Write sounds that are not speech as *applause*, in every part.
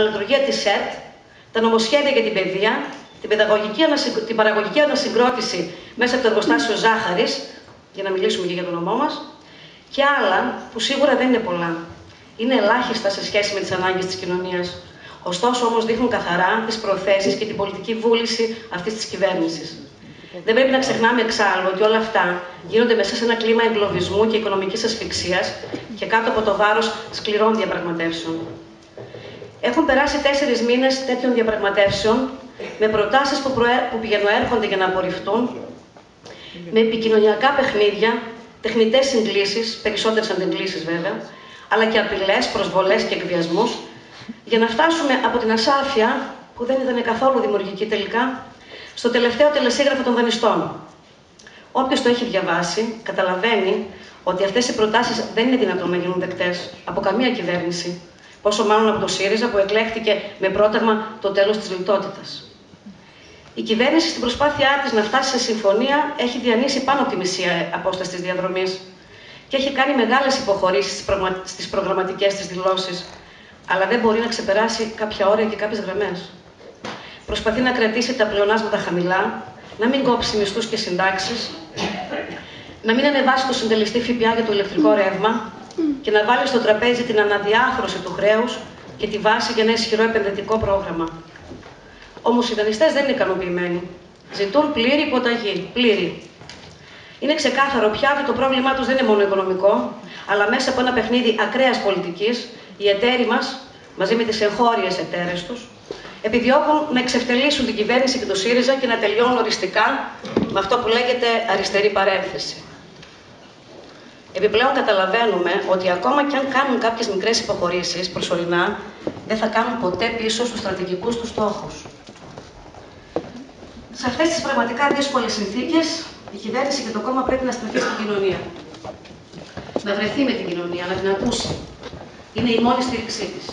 λειτουργία της ΣΕΤ, τα νομοσχέδια για την παιδεία, την, παιδαγωγική την παραγωγική ανασυγκρότηση μέσα από το εργοστάσιο Ζάχαρης, για να μιλήσουμε και για το νομό μας, και άλλα που σίγουρα δεν είναι πολλά. Είναι ελάχιστα σε σχέση με τις ανάγκες της κοινωνίας. Ωστόσο όμως δείχνουν καθαρά τις προθέσεις και την πολιτική βούληση αυτής της κυβέρνησης. Δεν πρέπει να ξεχνάμε εξάλλου ότι όλα αυτά γίνονται μέσα σε ένα κλίμα εγκλωβισμού και οικονομικής ασφυξίας και κάτω από το βάρος σκληρών διαπραγματεύσεων. Έχουν περάσει τέσσερις μήνες τέτοιων διαπραγματεύσεων με προτάσεις που, προέ... που πηγαίνουν έρχονται για να απορριφθούν, με επικοινωνιακά παιχνίδια, τεχνητές συγκλήσεις, περισσότερες αντιγκλήσει βέβαια, αλλά και απειλές, προσβολές και εκβιασμούς, για να φτάσουμε από την ασάφεια, που δεν ήταν καθόλου δημιουργική τελικά, στο τελευταίο τελεσίγραφο των δανειστών. Όποιος το έχει διαβάσει, καταλαβαίνει ότι αυτές οι προτάσεις δεν είναι δυνατόν να γίνουν δεκτές από καμία κυβέρνηση πόσο μάλλον από το ΣΥΡΙΖΑ που εκλέχθηκε με πρόταγμα το τέλος της λιτότητας. Η κυβέρνηση στην προσπάθειά της να φτάσει σε συμφωνία έχει διανύσει πάνω από τη μισή απόσταση της διαδρομής και έχει κάνει μεγάλες υποχωρήσεις στις προγραμματικές της δηλώσεις, αλλά δεν μπορεί να ξεπεράσει κάποια όρια και κάποιες γραμμές. Προσπαθεί να κρατήσει τα πλεονάσματα χαμηλά, να μην κόψει μισθούς και συντάξεις, να μην ανεβάσει το συντελεστή ΦΠΑ για το ηλεκτρικό ρεύμα, και να βάλει στο τραπέζι την αναδιάθρωση του χρέους και τη βάση για ένα ισχυρό επενδυτικό πρόγραμμα. Όμως οι δανειστές δεν είναι ικανοποιημένοι. Ζητούν πλήρη υποταγή. Πλήρη. Είναι ξεκάθαρο πια ότι το πρόβλημά τους δεν είναι μόνο οικονομικό, αλλά μέσα από ένα παιχνίδι ακραίας πολιτικής, οι εταίροι μας, μαζί με τις εγχώριες εταίρες τους, επιδιώκουν να εξευτελίσουν την κυβέρνηση και το ΣΥΡΙΖΑ και να τελειώνουν οριστικά με αυτό που λέγεται αριστερή παρένθεση. Επιπλέον καταλαβαίνουμε ότι ακόμα και αν κάνουν κάποιες μικρές υποχωρήσεις προσωρινά, δεν θα κάνουν ποτέ πίσω στους στρατηγικούς τους στόχους. Σε αυτές τις πραγματικά δύσκολες συνθήκες, η κυβέρνηση και το κόμμα πρέπει να στραφεί στην κοινωνία. Να βρεθεί με την κοινωνία, να την ακούσει. Είναι η μόνη στήριξή της.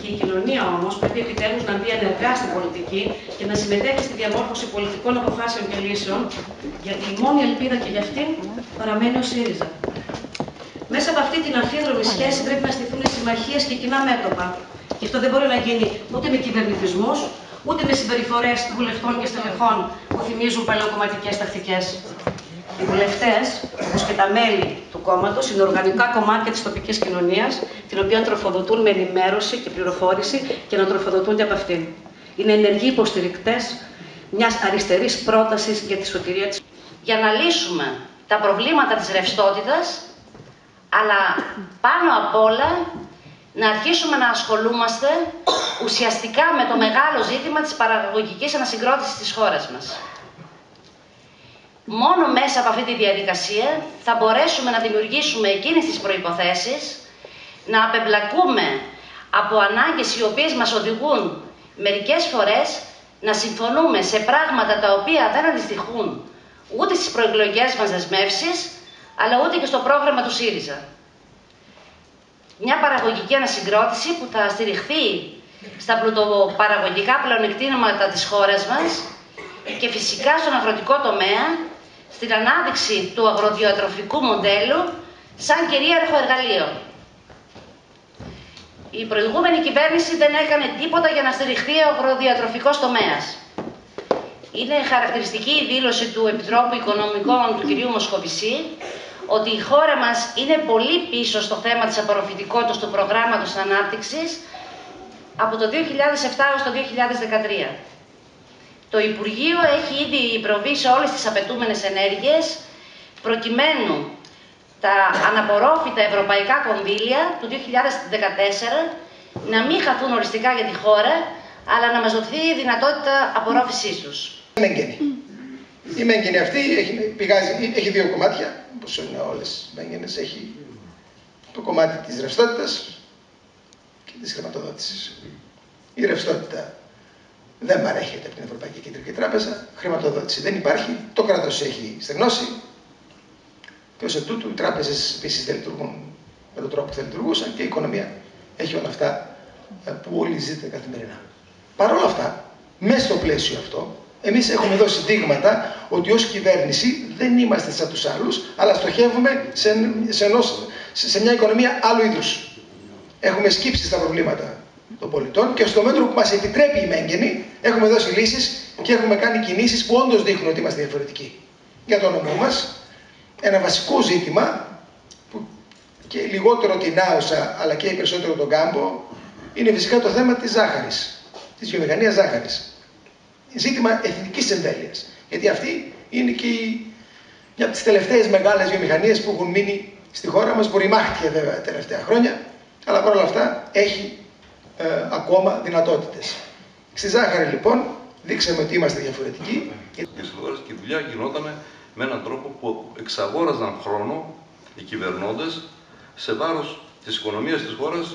Και η κοινωνία όμως πρέπει επιτέλους να μπει ενεργά στην πολιτική και να συμμετέχει στη διαμόρφωση πολιτικών αποφάσεων και λύσεων, γιατί η μόνη ελπίδα και για αυτήν παραμένει ο ΣΥΡΙΖΑ. Μέσα από αυτή την αμφίδρομη σχέση πρέπει να στηθούν συμμαχίες και κοινά μέτωπα. Και αυτό δεν μπορεί να γίνει ούτε με κυβερνητισμούς, ούτε με συμπεριφορές βουλευτών και στελεχών που θυμίζουν παλαιοκομματικές τακτικές. Οι βουλευτές, όπως και τα μέλη του κόμματος, είναι οργανικά κομμάτια της τοπικής κοινωνίας, την οποία τροφοδοτούν με ενημέρωση και πληροφόρηση και να τροφοδοτούνται από αυτήν. Είναι ενεργοί υποστηρικτές μιας αριστερής πρότασης για τη σωτηρία τη. Για να λύσουμε τα προβλήματα της ρευστότητας αλλά πάνω απ' όλα να αρχίσουμε να ασχολούμαστε ουσιαστικά με το μεγάλο ζήτημα της παραγωγικής ανασυγκρότησης της χώρας μας. Μόνο μέσα από αυτή τη διαδικασία θα μπορέσουμε να δημιουργήσουμε εκείνες τις προϋποθέσεις, να απεμπλακούμε από ανάγκες οι οποίες μας οδηγούν μερικές φορές να συμφωνούμε σε πράγματα τα οποία δεν αντιστοιχούν ούτε στις προεκλογικές μας δεσμεύσεις, αλλά ούτε και στο πρόγραμμα του ΣΥΡΙΖΑ. Μια παραγωγική ανασυγκρότηση που θα στηριχθεί στα πλουτοπαραγωγικά πλεονεκτήματα της χώρας μας και φυσικά στον αγροτικό τομέα, στην ανάδειξη του αγροδιατροφικού μοντέλου σαν κυρίαρχο εργαλείο. Η προηγούμενη κυβέρνηση δεν έκανε τίποτα για να στηριχθεί ο αγροδιατροφικός τομέας. Είναι χαρακτηριστική η δήλωση του Επιτρόπου Οικονομικών του κ. Μοσκοβισή ότι η χώρα μας είναι πολύ πίσω στο θέμα της απορροφητικότητας του προγράμματος ανάπτυξης από το 2007 έως το 2013. Το Υπουργείο έχει ήδη προβεί σε όλες τις απαιτούμενες ενέργειες προκειμένου τα αναπορόφητα ευρωπαϊκά κονδύλια του 2014 να μην χαθούν οριστικά για τη χώρα, αλλά να μας δοθεί η δυνατότητα απορρόφησής τους. Η μέγενη αυτή έχει, πηγάζει, έχει δύο κομμάτια, όπως είναι όλες οι μέγενες. Έχει το κομμάτι της ρευστότητας και της χρηματοδότησης. Η ρευστότητα δεν παρέχεται από την Ευρωπαϊκή Κεντρική Τράπεζα, χρηματοδότηση δεν υπάρχει, το κράτος έχει στεγνώσει και ως εκ τούτου οι τράπεζες επίσης δεν λειτουργούν με τον τρόπο που θα λειτουργούσαν και η οικονομία έχει όλα αυτά ε, που όλοι ζείτε καθημερινά. Παρ' όλα αυτά, μέσα στο πλαίσιο αυτό, εμείς έχουμε δώσει δείγματα ότι ως κυβέρνηση δεν είμαστε σαν τους άλλους, αλλά στοχεύουμε σε, σε, ενός, σε μια οικονομία άλλου είδους. Έχουμε σκύψει στα προβλήματα των πολιτών και στο μέτρο που μας επιτρέπει η Μέγενη έχουμε δώσει λύσεις και έχουμε κάνει κινήσεις που όντως δείχνουν ότι είμαστε διαφορετικοί. Για το όνομό μας, ένα βασικό ζήτημα που και λιγότερο την άουσα αλλά και περισσότερο τον κάμπο είναι φυσικά το θέμα της ζάχαρης, της βιομηχανίας ζάχαρης. Ζήτημα εθνικής εμβέλειας. Γιατί αυτή είναι και η, μια από τις τελευταίες μεγάλες βιομηχανίες που έχουν μείνει στη χώρα μας, που ρημάχτηκε βέβαια τα τελευταία χρόνια, αλλά παρόλα αυτά έχει ε, ακόμα δυνατότητες. Στη ζάχαρη λοιπόν δείξαμε ότι είμαστε διαφορετικοί. Και η δουλειά γινόταν με έναν τρόπο που εξαγόραζαν χρόνο οι κυβερνώντες σε βάρος της οικονομίας της χώρας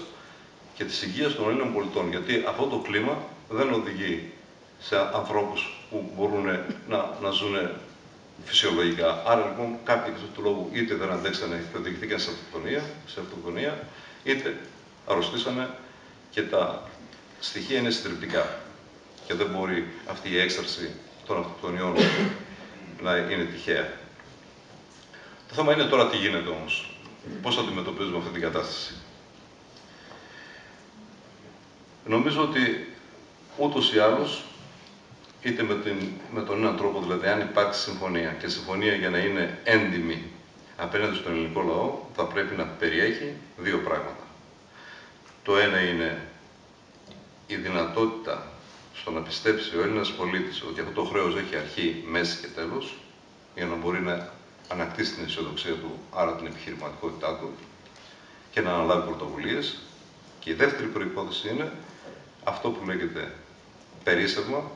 και της υγείας των Ελλήνων πολιτών. Γιατί αυτό το κλίμα δεν οδηγεί σε ανθρώπους που μπορούν να, να ζουν φυσιολογικά. Άρα λοιπόν κάποιοι του του λόγου είτε δεν αντέξανε και οδηγηθήκαν σε αυτοκτονία, σε αυτοκτονία είτε αρρωστήσανε και τα στοιχεία είναι συντριπτικά. Και δεν μπορεί αυτή η έξαρση των αυτοκτονιών *coughs* να είναι τυχαία. Το θέμα είναι τώρα τι γίνεται όμως. Πώς αντιμετωπίζουμε αυτή την κατάσταση. Νομίζω ότι ούτως ή άλλως, είτε με, την, με τον έναν τρόπο, δηλαδή αν υπάρξει συμφωνία και συμφωνία για να είναι έντιμη απέναντι στον ελληνικό λαό, θα πρέπει να περιέχει δύο πράγματα. Το ένα είναι η δυνατότητα στο να πιστέψει ο Έλληνας πολίτης ότι αυτό το χρέος έχει αρχή, μέση και τέλος, για να μπορεί να ανακτήσει την αισιοδοξία του, άρα την επιχειρηματικότητά του και να αναλάβει πρωτοβουλίες. Και η δεύτερη προϋπόθεση είναι αυτό που λέγεται περίσσευμα,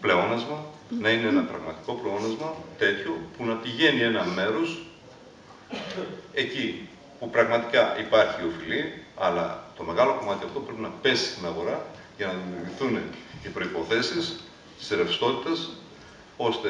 πλεόνασμα, να είναι ένα πραγματικό πλεόνασμα τέτοιο που να πηγαίνει ένα μέρος εκεί που πραγματικά υπάρχει οφειλή, αλλά το μεγάλο κομμάτι αυτό πρέπει να πέσει στην αγορά για να δημιουργηθούν οι προϋποθέσεις της ρευστότητας, ώστε